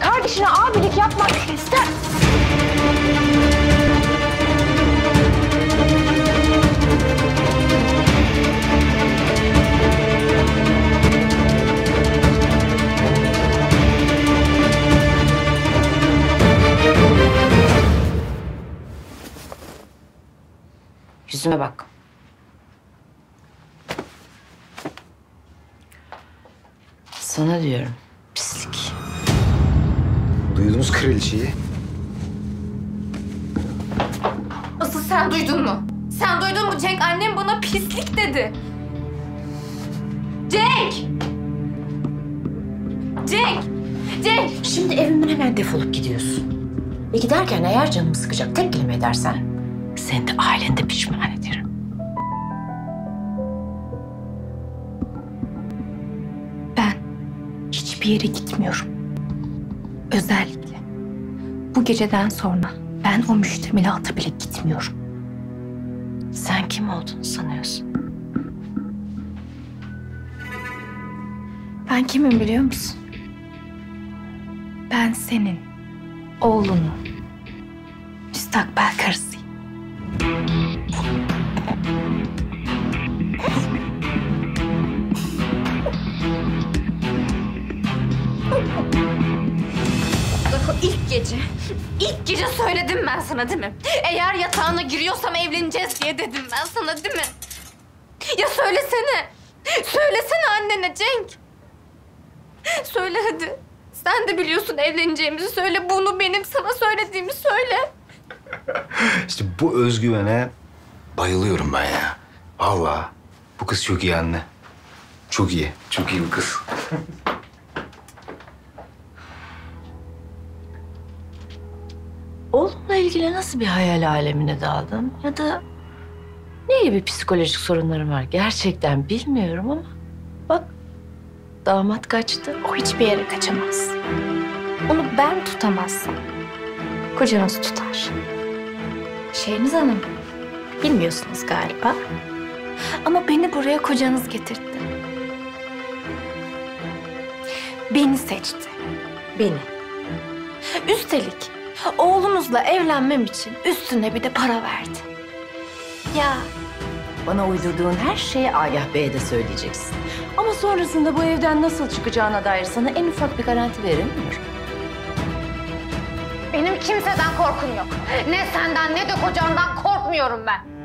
kardeşine abilik yapmak ister. Yüzüme bak. Sana diyorum. Pislik. Duydunuz kraliçeyi. Asıl sen duydun mu? Sen duydun mu Cenk? Annem bana pislik dedi. Cenk! Cenk! Cenk! Şimdi evimden hemen defolup gidiyorsun. Ve giderken eğer canımı sıkacak tek kelime edersen... ...seni de ailende pişman ederim. Ben hiçbir yere gitmiyorum. Özellikle bu geceden sonra ben o müştemilata bile gitmiyorum. Sen kim olduğunu sanıyorsun? Ben kimim biliyor musun? Ben senin oğlunun müstakbel karısıyım. Gece, ilk gece söyledim ben sana değil mi? Eğer yatağına giriyorsam evleneceğiz diye dedim ben sana değil mi? Ya söylesene. Söylesene annene Cenk. Söyle hadi. Sen de biliyorsun evleneceğimizi söyle. Bunu benim sana söylediğimi söyle. İşte bu özgüvene bayılıyorum ben ya. Vallahi bu kız çok iyi anne. Çok iyi. Çok iyi bir kız. Oğlumla ilgili nasıl bir hayal alemine daldın? Ya da ne gibi psikolojik sorunların var? Gerçekten bilmiyorum ama bak damat kaçtı. O hiçbir yere kaçamaz. Onu ben tutamazsam kocanız tutar. Şehriz Hanım, bilmiyorsunuz galiba. Ama beni buraya kocanız getirdi. Beni seçti. Beni. Üstelik oğlunuzla evlenmem için üstüne bir de para verdi. Ya Bana uydurduğun her şeyi Agah Bey'e de söyleyeceksin. Ama sonrasında bu evden nasıl çıkacağına dair sana en ufak bir garanti veremiyorum. Benim kimseden korkum yok. Ne senden ne de kocandan korkmuyorum ben.